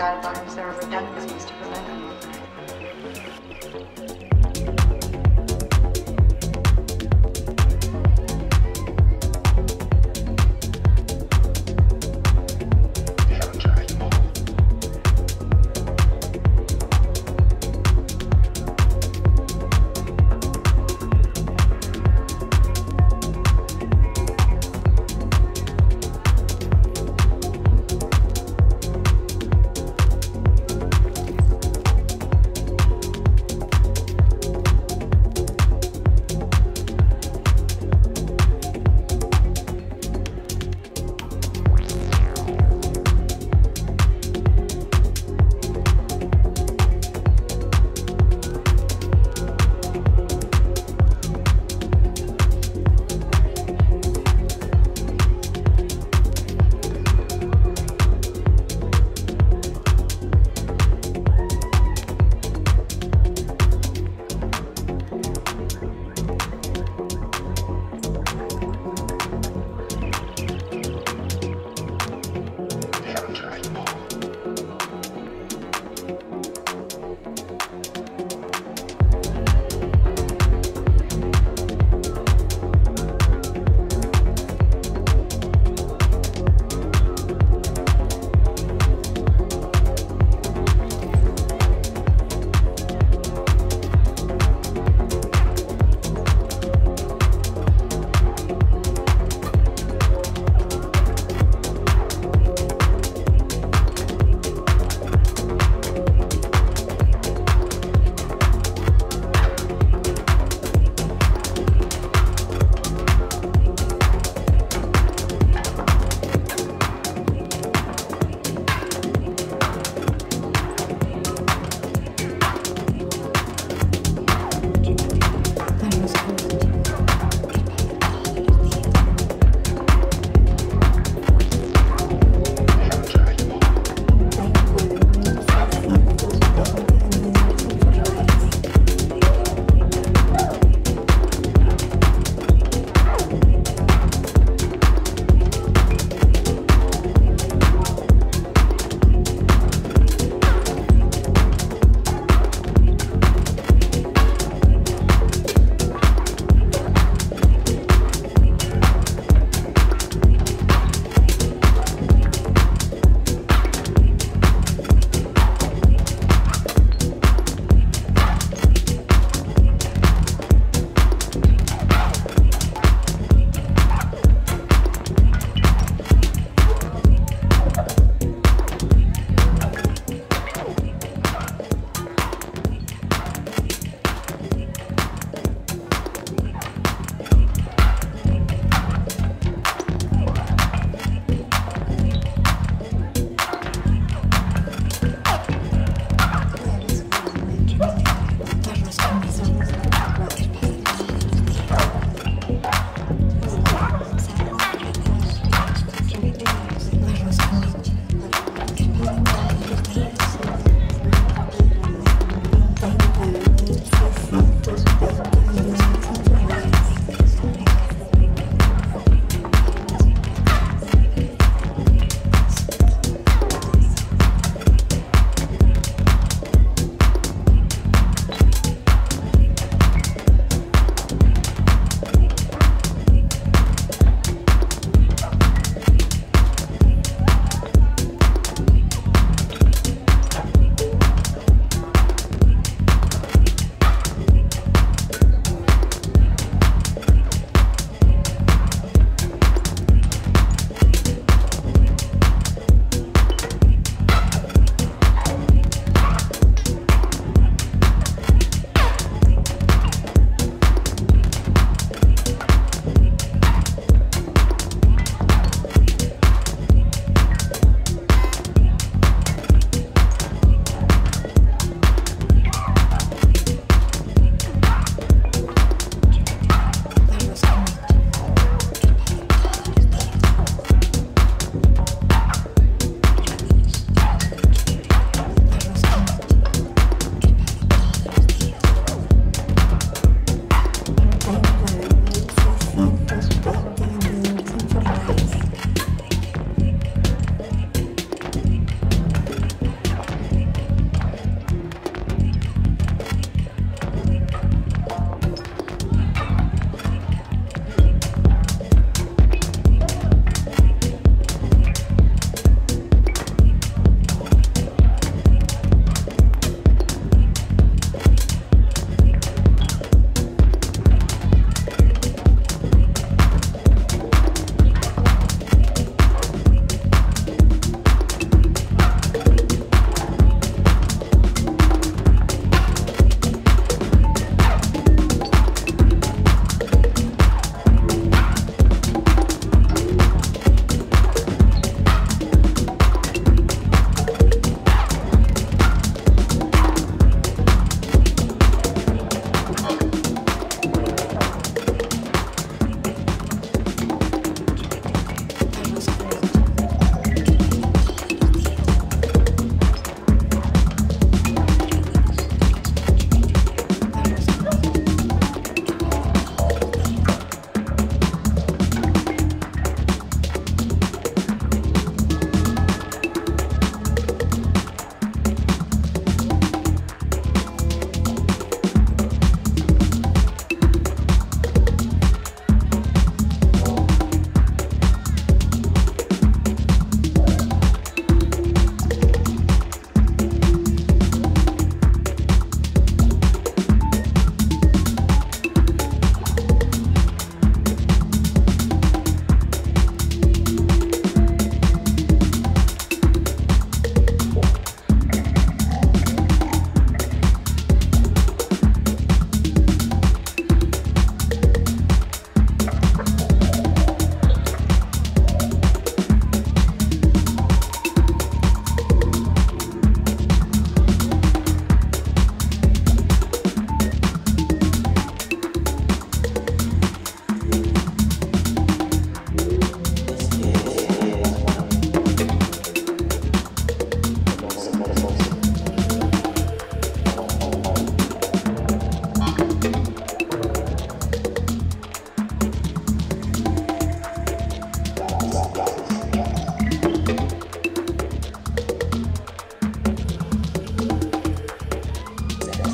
According to to prevent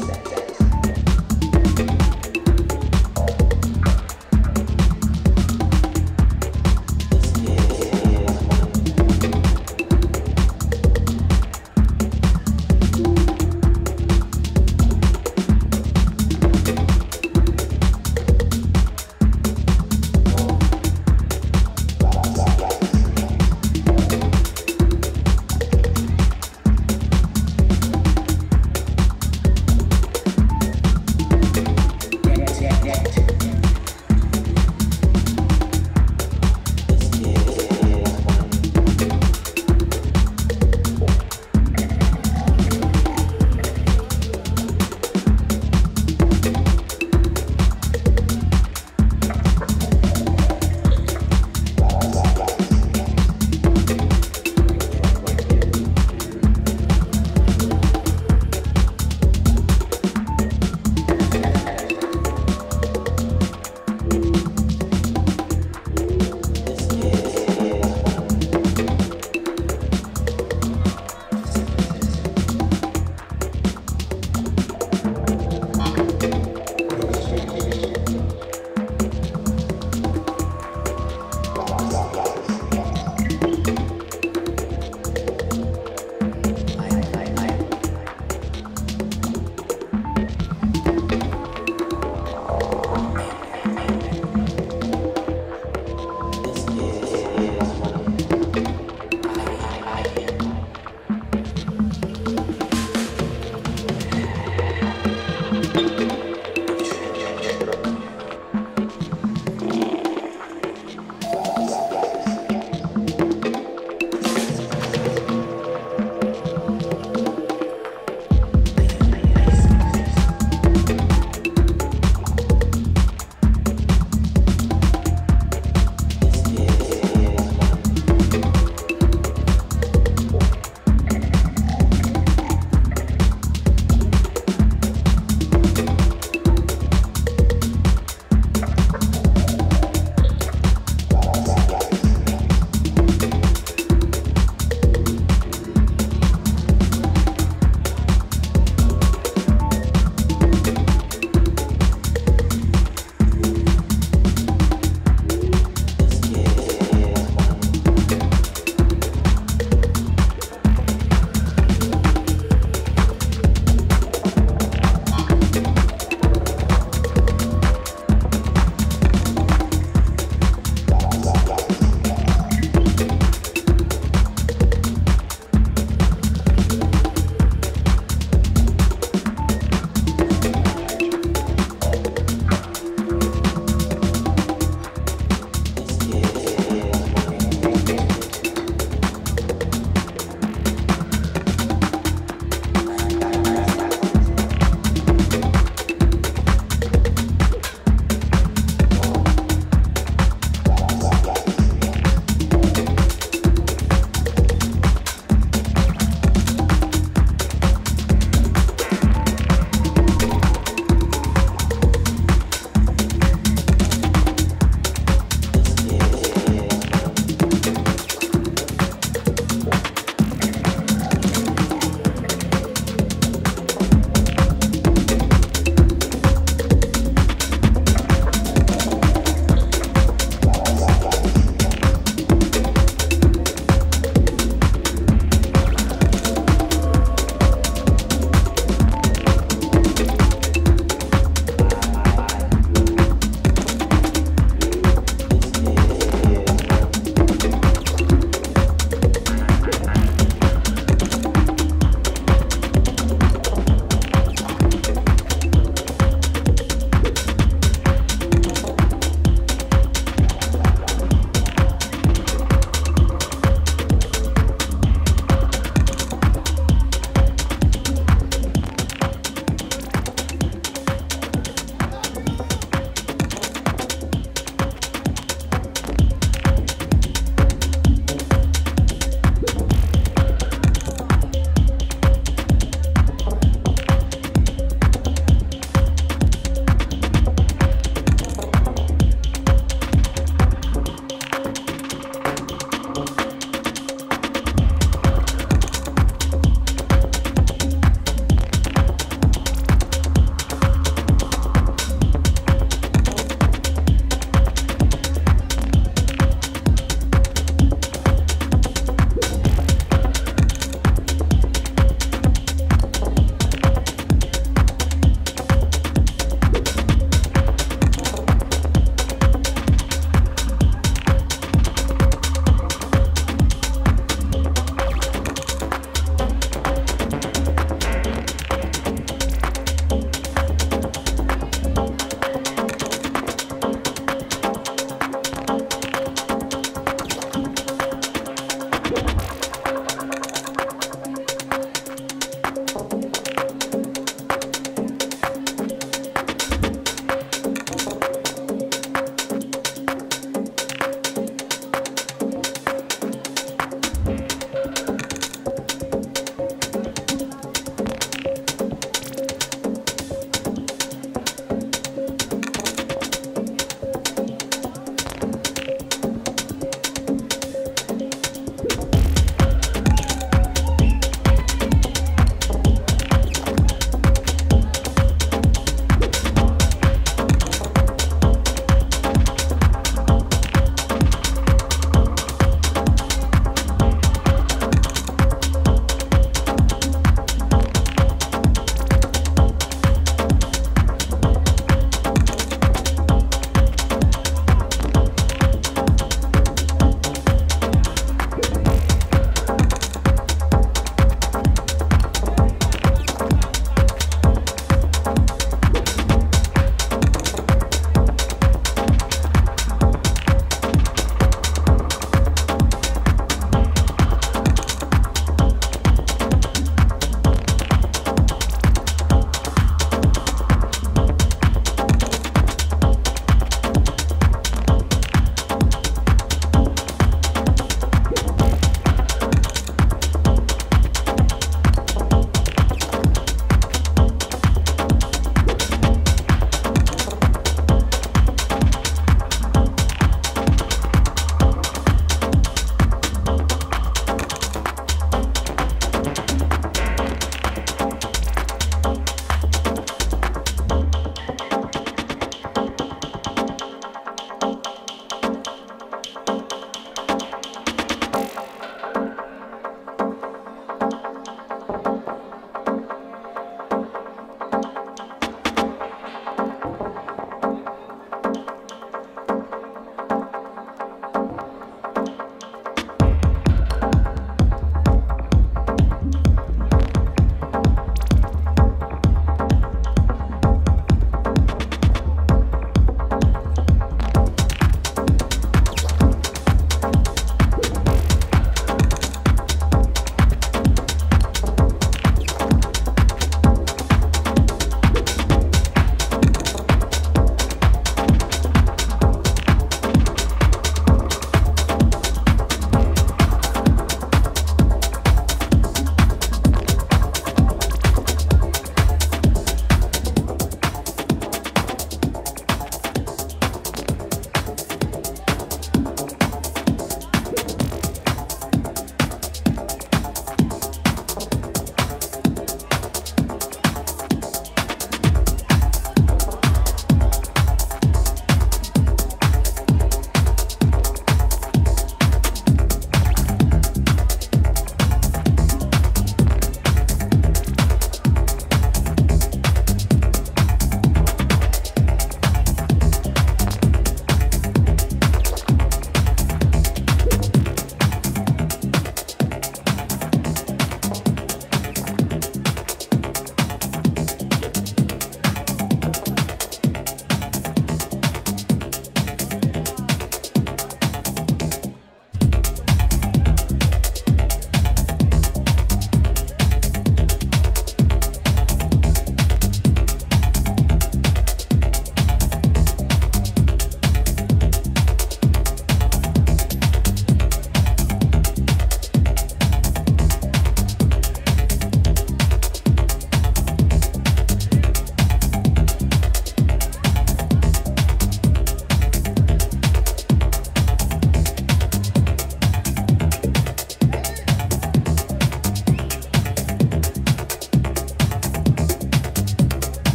that.